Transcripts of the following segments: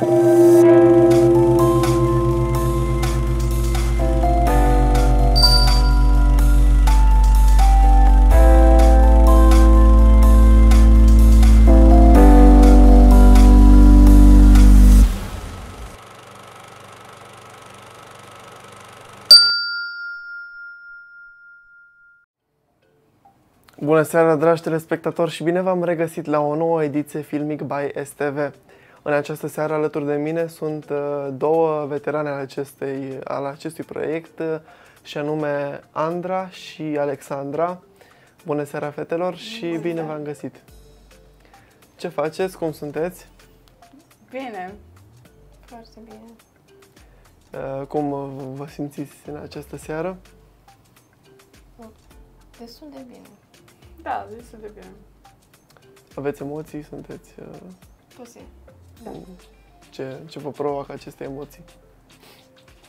Bună seara, dragi telespectatori, și bine v-am regăsit la o nouă ediție Filmic by STV. În această seară, alături de mine, sunt uh, două veterane ale, acestei, ale acestui proiect, uh, și anume Andra și Alexandra. Bună seara, fetelor, și Bună bine seara. v-am găsit! Ce faceți? Cum sunteți? Bine. Foarte bine. Uh, Cum uh, vă simțiți în această seară? Destul de bine. Da, destul de bine. Aveți emoții? Sunteți... uh, Puțin. Da. Ce, ce vă provoacă aceste emoții?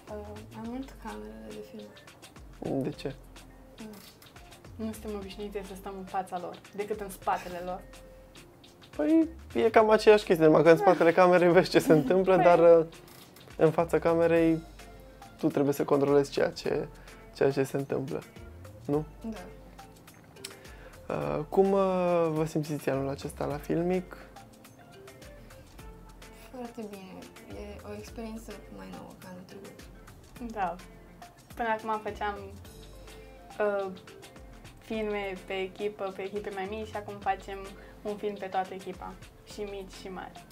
Uh, mai mult camerele de film. De ce? Nu. Nu suntem obișnuite să stăm în fața lor, decât în spatele lor. Păi e cam aceeași chestie, numai că în spatele camerei vezi ce se întâmplă, Păi. dar uh, în fața camerei tu trebuie să controlezi ceea ce, ceea ce se întâmplă. Nu? Da. Uh, cum uh, vă simțiți anul acesta la filmic? Foarte bine. E o experiență mai nouă ca anul trecut. Da. Până acum făceam uh, filme pe echipă, pe echipe mai mici și acum facem un film pe toată echipa. Și mici și mari.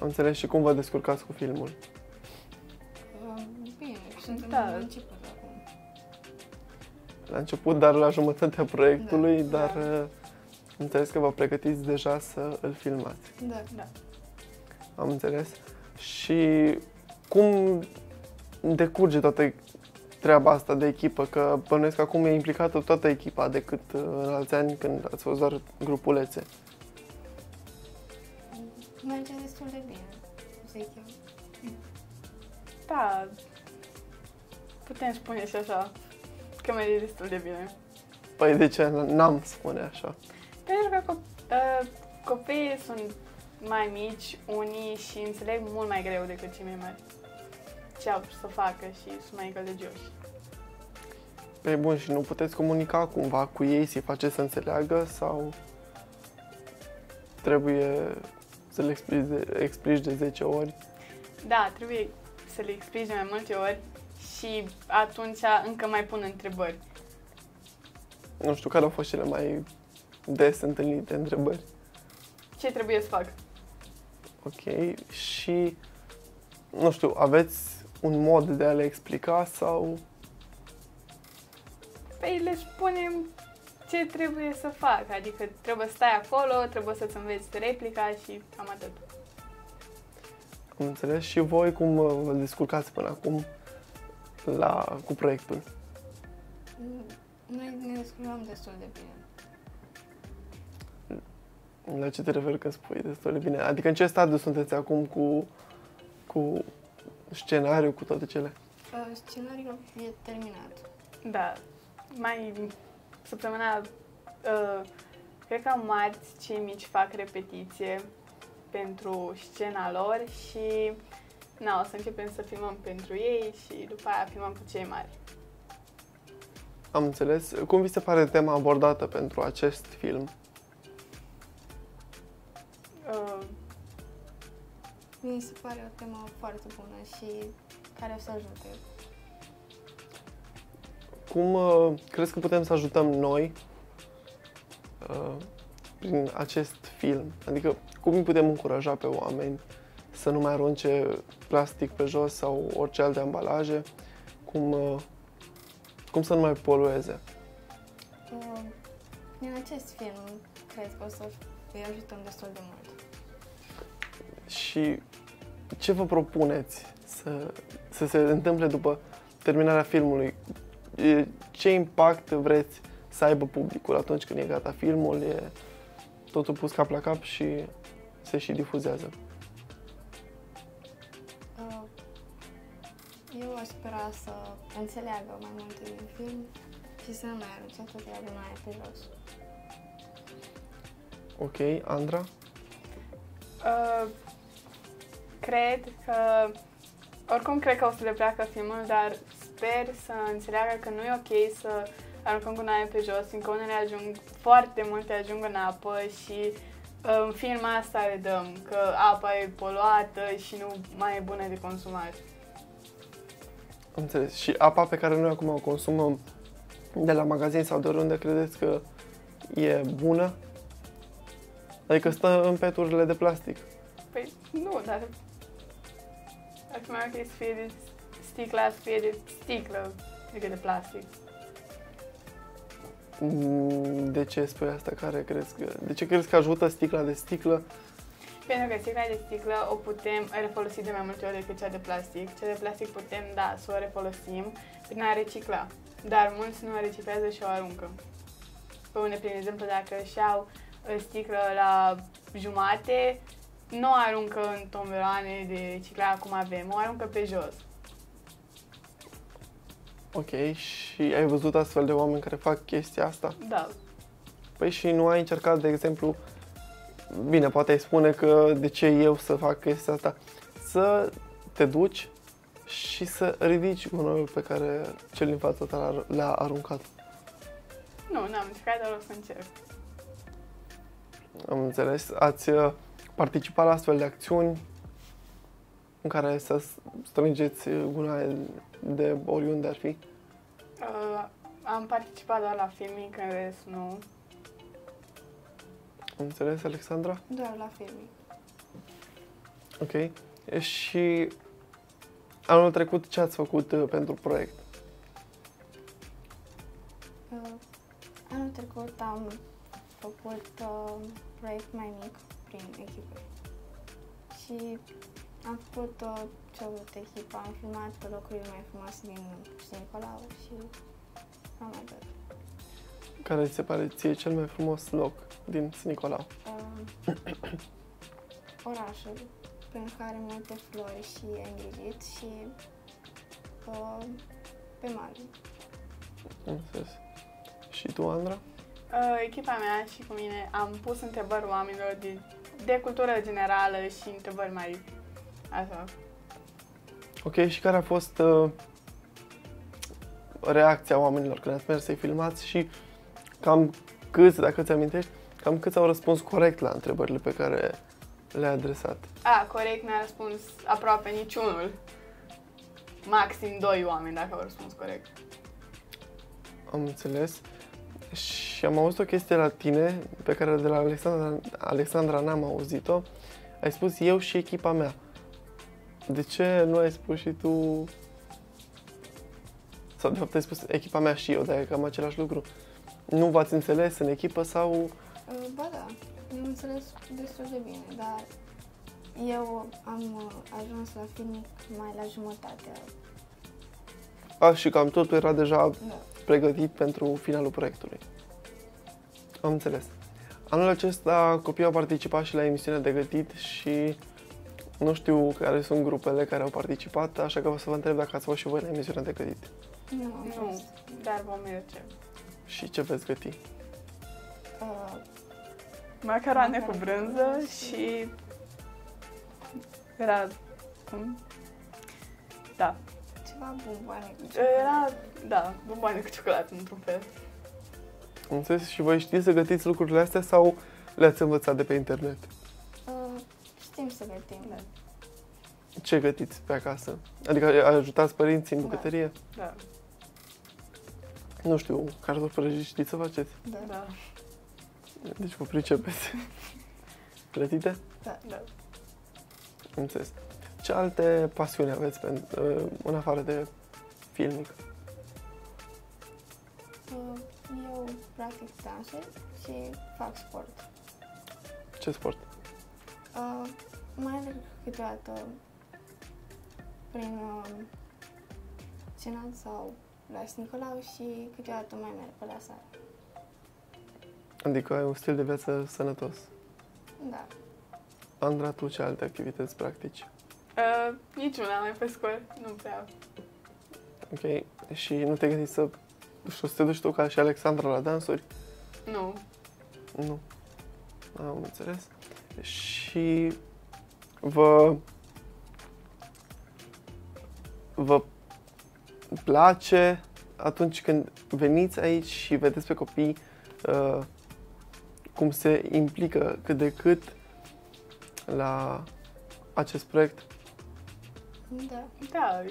Am înțeles și cum vă descurcați cu filmul. Uh, bine, suntem Da. la început acum. La început, dar la jumătatea proiectului, Da, dar da. uh, am înțeles că vă pregătiți deja să îl filmați. Da. Da. Am înțeles. Și cum decurge toată treaba asta de echipă? Că bănuiesc că acum e implicată toată echipa decât uh, în alți ani când ați fost doar grupulețe. Merge destul de bine, zic eu. Da. Putem spune și așa că merge destul de bine. Păi de ce n-am spune așa? Pentru că co- uh, copiii sunt mai mici, unii și înțeleg mult mai greu decât cei mai mari. Ce au să facă și sunt mai gălăgioși. Păi bun, și nu puteți comunica cumva cu ei, să-i faceți să înțeleagă sau trebuie să le explici de, explici de 10 ori? Da, trebuie să le explici de mai multe ori și atunci încă mai pun întrebări. Nu știu care au fost cele mai des întâlnite întrebări. Ce trebuie să fac? Ok, și nu știu, aveți un mod de a le explica sau Păi le spunem ce trebuie să fac, adică trebuie să stai acolo, trebuie să-ți înveți replica și cam atât. am înțeles și voi cum uh, vă descurcați până acum la, cu proiectul? Mm, Noi ne descurcăm destul de bine. La ce te referi când spui destul de bine? Adică în ce stadiu sunteți acum cu, cu scenariu, cu toate cele? Uh, scenariul e terminat. Da, mai săptămâna, uh, cred că marți cei mici fac repetiție pentru scena lor și na, o să începem să filmăm pentru ei și după aia filmăm cu cei mari. Am înțeles. Cum vi se pare tema abordată pentru acest film? Uh, Mi se pare o temă foarte bună și care o să ajute. Cum uh, crezi că putem să ajutăm noi uh, prin acest film? Adică cum îi putem încuraja pe oameni să nu mai arunce plastic pe jos sau orice alte ambalaje? Cum, uh, cum să nu mai polueze? Uh, În acest film, cred că o să îi ajutăm destul de mult. Și ce vă propuneți să, să se întâmple după terminarea filmului? E- Ce impact vreți să aibă publicul atunci când e gata filmul? E totul pus cap la cap și se și difuzează. Uh, Eu aș spera să înțeleagă mai multe din film și să nu mai arunce toate aia pe jos. Ok, Andra? uh, cred că, oricum cred că o să le placă filmul, dar sper să înțeleagă că nu e ok să aruncăm gunoaie pe jos, fiindcă unele ajung, foarte multe ajung în apă și în film asta le dăm, că apa e poluată și nu mai e bună de consumat. Am înțeles. Și apa pe care noi acum o consumăm de la magazin sau de oriunde credeți că e bună? Adică stă în peturile de plastic. Păi nu, dar ar fi mai ok să fie de sticla, să fie de sticlă decât de plastic. Mm, De ce spui asta? Care crezi că... De ce crezi că ajută sticla de sticlă? Pentru că sticla de sticlă o putem refolosi de mai multe ori decât cea de plastic. Cea de plastic putem, da, să o refolosim prin a recicla. Dar mulți nu o reciclează și o aruncă. Pe unde, prin exemplu, dacă își iau uh, sticlă la jumate, nu o aruncă în tomberoane de reciclat cum avem, o aruncă pe jos. Ok, și ai văzut astfel de oameni care fac chestia asta? Da. Păi și nu ai încercat, de exemplu, bine, poate ai spune că de ce eu să fac chestia asta, să te duci și să ridici gunoiul pe care cel din fața ta l-a- l-a aruncat. Nu, n-am încercat, dar o să încerc. Am înțeles. Ați uh, participat la astfel de acțiuni în care să s- strângeți uh, gunoaie de oriunde ar fi? Uh, am participat doar la filmic, în rest nu. Am înțeles, Alexandra? Doar la filme. Ok. Și anul trecut ce ați făcut uh, pentru proiect? Uh, anul trecut am făcut uh, proiect mai mic prin echipă. Și am făcut uh, ce a vrut echipa, am filmat locurile mai frumoase din Știi Nicolau și am mai dat. Care ți se pare ție cel mai frumos loc din St. Nicolau? Uh, orașul, pentru că are multe flori și e îngrijit și uh, pe mare. Am înțeles. Și tu, Andra? Uh, echipa mea și cu mine am pus întrebări oamenilor de, de cultură generală și întrebări mai așa. Ok, și care a fost uh, reacția oamenilor când ați mers să-i filmați și cam câți, dacă ți amintești, cam câți au răspuns corect la întrebările pe care le-ai adresat? A, corect, mi-a răspuns aproape niciunul. Maxim doi oameni dacă au răspuns corect. Am înțeles. Și am auzit o chestie la tine pe care de la Alexandra, Alexandra n-am auzit-o. Ai spus eu și echipa mea. De ce nu ai spus și tu... Sau de fapt ai spus echipa mea și eu, dar e cam același lucru. Nu v-ați înțeles în echipă sau... Uh, ba da, ne-am înțeles destul de bine, dar eu am uh, ajuns la film mai la jumătate. A, și cam totul era deja Da. Pregătit pentru finalul proiectului. Am înțeles. Anul acesta copiii au participat și la emisiunea de gătit și nu știu care sunt grupele care au participat, așa că o să vă întreb dacă ați fost și voi la emisiunea de gătit. Nu am Nu, fost. dar vom merge. Și ce veți găti? Uh, Macaroane cu Macaroane cu brânză brânză și... Era... Cum? Da. Ceva bomboane cu Era, da, bomboane cu ciocolată, într-un fel. Am înțeles și voi știți să gătiți lucrurile astea sau le-ați învățat de pe internet? Uh, știm să gătim. Da. Ce gătiți pe acasă? Adică ajutați părinții în Da. bucătărie? Da, Nu știu, cartofi prăjiți știți să faceți? Da. da, Deci vă pricepeți. Plătite? da. da. Am înțeles. Ce alte pasiuni aveți pentru, în afară de filmic? Uh, eu practic dansul și fac sport. Ce sport? Uh, mai alerg câteodată prin uh, Senat sau la Nicolau și câteodată mai merg pe la sală. Adică ai un stil de viață sănătos. Da. Andra, tu ce alte activități practici? Uh, niciuna mai pe scurt, nu prea. Ok. Și nu te gândi să, nu știu, să te duci tu ca și Alexandra la dansuri? Nu. Nu. Am înțeles. Și vă vă place atunci când veniți aici și vedeți pe copii uh, cum se implică cât de cât la acest proiect? Da. Da,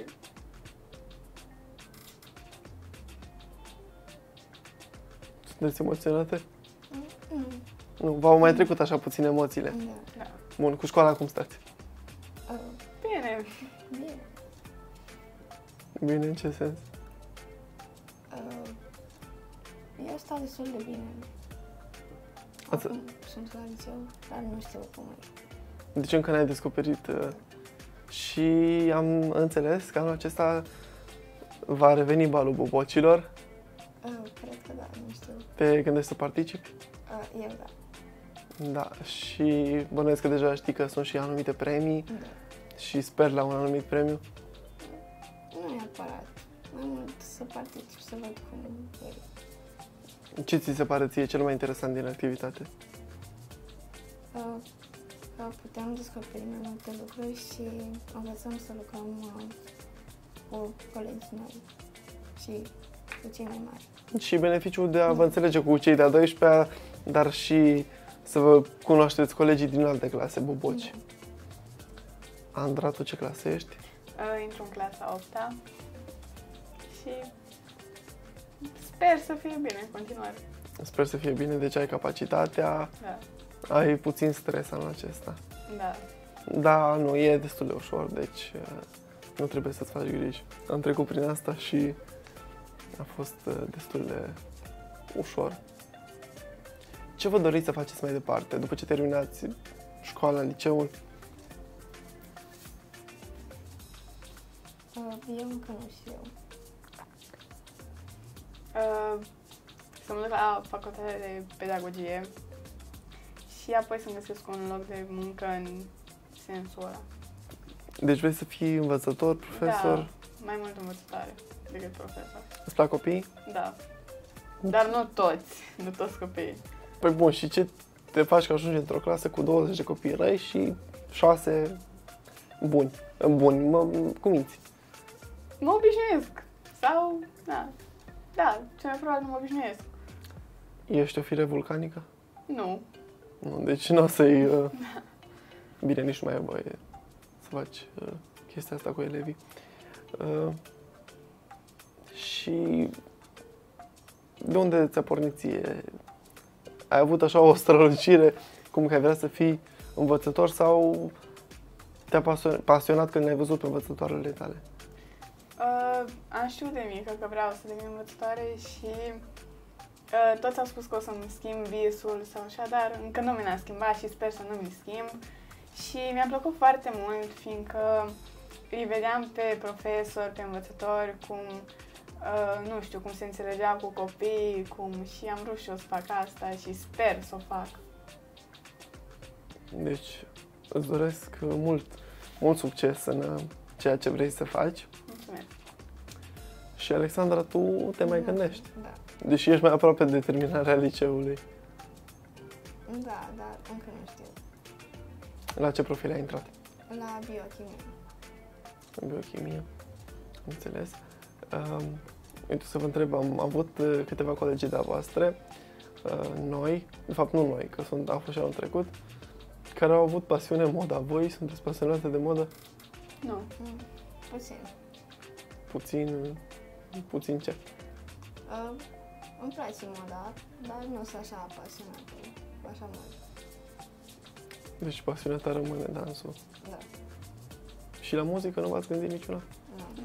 Sunteți emoționate? Mm, Nu, v-au mai trecut așa puțin emoțiile. Da. da. Bun, cu școala cum stați? Uh, Bine. bine. Bine, în ce sens? Uh, eu stau destul de bine. Ați- Acum sunt la liceu, dar nu știu cum e. Deci încă n-ai descoperit uh, și am înțeles că anul acesta va reveni balul bobocilor. Uh, cred că da, nu știu. Te gândești să participi? Uh, eu da. Da, și bănuiesc că deja știi că sunt și anumite premii da. și sper la un anumit premiu. Nu neapărat. Mai mult să particip, să văd cum e. Ce ți se pare ție cel mai interesant din activitate? Uh, că putem descoperi mai multe lucruri și învățăm să lucrăm uh, cu colegii noi și cu cei mai mari. Și beneficiul de a vă înțelege cu cei de-a 12-a, dar și să vă cunoașteți colegii din alte clase, boboci. Andra, tu ce clasă ești? Uh, intru în clasa 8 și sper să fie bine în continuare. Sper să fie bine, deci ai capacitatea, Da, ai puțin stres anul acesta. da. Da, nu, e destul de ușor, deci uh, nu trebuie să-ți faci griji. Am trecut prin asta și a fost uh, destul de ușor. Ce vă doriți să faceți mai departe, după ce terminați școala, liceul? Uh, eu încă nu știu. Uh, să mă duc la facultatea de pedagogie și apoi să-mi găsesc un loc de muncă în sensul ăla. Deci vrei să fii învățător, profesor? Da, mai mult învățătoare decât profesor. Îți plac copiii? Da. Dar nu toți, nu toți copiii. Păi bun, și ce te faci că ajungi într-o clasă cu 20 de copii răi și 6 buni? Buni, mă, cu minți. Mă obișnuiesc. Sau, da. Da, cel mai probabil nu mă obișnuiesc. Ești o fire vulcanică? Nu. Nu, deci nu o să-i... Uh... Bine, nici nu mai e voie să faci uh, chestia asta cu elevii. Uh, și de unde ți-a pornit ție? Ai avut așa o strălucire cum că ai vrea să fii învățător sau te-a pasio- pasionat când ai văzut pe învățătoarele tale? Uh, am știut de mică că vreau să devin învățătoare și uh, toți au spus că o să-mi schimb visul sau așa, dar încă nu mi l-am schimbat și sper să nu mi schimb. Și mi-a plăcut foarte mult, fiindcă îi vedeam pe profesori, pe învățători, cum, uh, nu știu, cum se înțelegea cu copiii, cum și am vrut și eu să fac asta și sper să o fac. Deci îți doresc uh, mult, mult succes în uh, ceea ce vrei să faci. Mulțumesc! Și Alexandra, tu te mai Da, gândești. Da. Deși ești mai aproape de terminarea liceului. Da, dar încă nu știu. La ce profil ai intrat? La biochimie. În biochimie. Înțeles. Um, uite, să vă întreb, am avut uh, câteva colegi de-a voastre, uh, noi, de fapt nu noi, că sunt, au fost și anul trecut, care au avut pasiune în moda. Voi sunteți pasionate de modă? Nu. Mm, puțin. Puțin, puțin ce? Uh, îmi place moda, dar nu sunt așa apasionată. Așa mult. Deci pasiunea ta rămâne dansul. Da. Și la muzică nu v-ați gândit niciuna? Nu.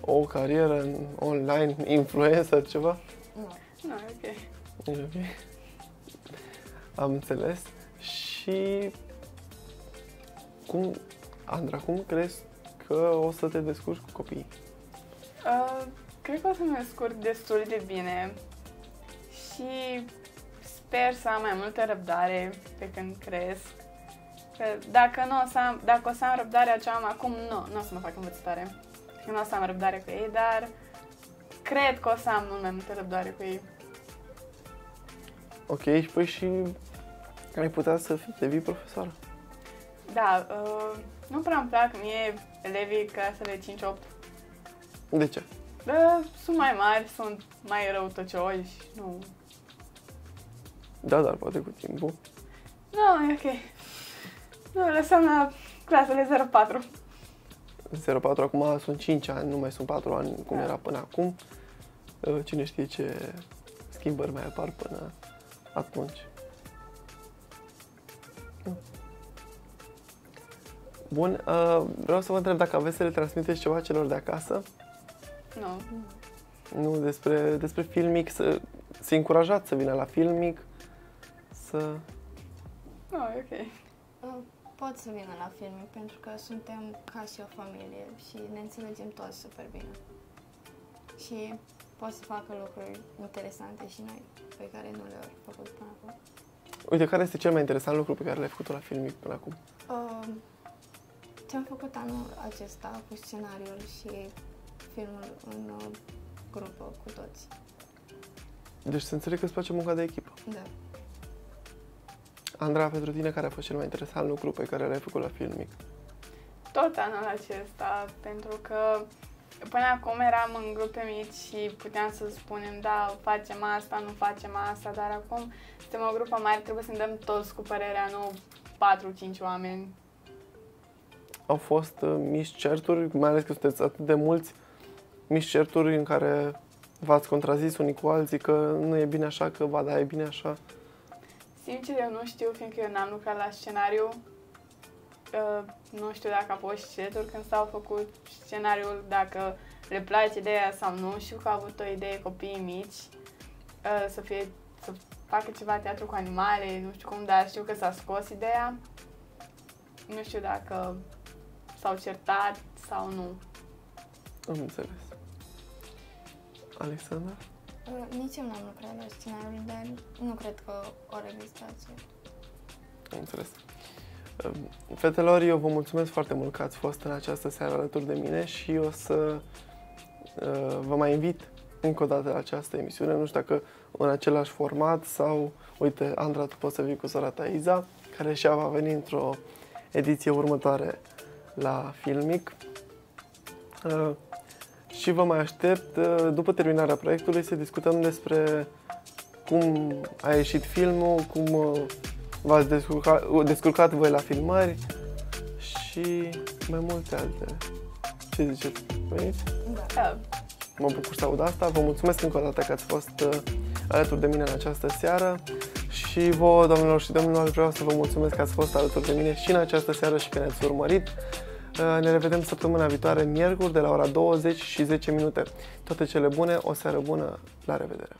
O carieră în online, influencer, ceva? Nu. Nu, e ok. E ok. Am înțeles. Și cum, Andra, cum crezi că o să te descurci cu copiii? Uh, cred că o să mă descurc destul de bine și sper să am mai multă răbdare pe când cresc. Că dacă, nu o să am, dacă o să am răbdarea ce am acum, nu, nu o să mă fac învățătoare. Și nu o să am răbdare cu ei, dar cred că o să am mult mai multă răbdare cu ei. Ok, și păi și ai putea să fii, devii profesoară. Da, uh, nu prea îmi plac mie elevii clasele 5-8. De ce? Da, sunt mai mari, sunt mai răutăcioși, nu... Da, dar poate cu timpul. Nu, e ok. Nu, lăsăm la clasele 04. 04 acum sunt 5 ani, nu mai sunt 4 ani cum Da. era până acum. Uh, Cine știe ce schimbări mai apar până atunci. Mm. Bun, uh, vreau să vă întreb dacă aveți să le transmiteți ceva celor de acasă, Nu. nu despre, despre filmic, să se încurajați să vină la filmic, să... Nu, e ok. Uh, Pot să vină la filme pentru că suntem ca și o familie și ne înțelegem toți super bine. Și pot să facă lucruri interesante și noi pe care nu le-au făcut până acum. Uite, care este cel mai interesant lucru pe care l-ai făcut la filmic până acum? Uh, Ce am făcut anul acesta cu scenariul și filmul în uh, grupă cu toți. Deci să înțeleg că îți place munca de echipă. Da. Andra, pentru tine care a fost cel mai interesant lucru pe care l-ai făcut la filmic? Tot anul acesta, pentru că până acum eram în grupe mici și puteam să spunem, da, facem asta, nu facem asta, dar acum suntem o grupă mare, trebuie să ne dăm toți cu părerea, nu 4-5 oameni. Au fost uh, mici certuri, mai ales că sunteți atât de mulți, mici certuri în care v-ați contrazis unii cu alții că nu e bine așa, că ba da, e bine așa. Sincer, eu nu știu, fiindcă eu n-am lucrat la scenariu. Uh, nu știu dacă a fost seturi când s-au făcut scenariul, dacă le place ideea sau nu. Știu că au avut o idee copiii mici uh, să fie să facă ceva teatru cu animale, nu știu cum, dar știu că s-a scos ideea. Nu știu dacă s-au certat sau nu. Am înțeles. Alexandra? Uh, Nici eu n-am lucrat la scenariul, dar nu cred că o registrație. Am înțeles. Uh, Fetelor, eu vă mulțumesc foarte mult că ați fost în această seară alături de mine și o să uh, vă mai invit încă o dată la această emisiune. Nu știu dacă în același format sau, uite, Andra, tu poți să vii cu sora ta Iza, care și ea va veni într-o ediție următoare la Filmic. Uh, și vă mai aștept, uh, după terminarea proiectului, să discutăm despre cum a ieșit filmul, cum uh, v-ați descurcat, descurcat voi la filmări și mai multe altele. Ce ziceți? Veniți? Da. Uh, Mă bucur să aud asta. Vă mulțumesc încă o dată că ați fost uh, alături de mine în această seară și vouă, doamnelor și domnilor, vreau să vă mulțumesc că ați fost alături de mine și în această seară și că ne-ați urmărit. Uh, Ne revedem săptămâna viitoare, miercuri, de la ora 20 și 10 minute. Toate cele bune, o seară bună, la revedere!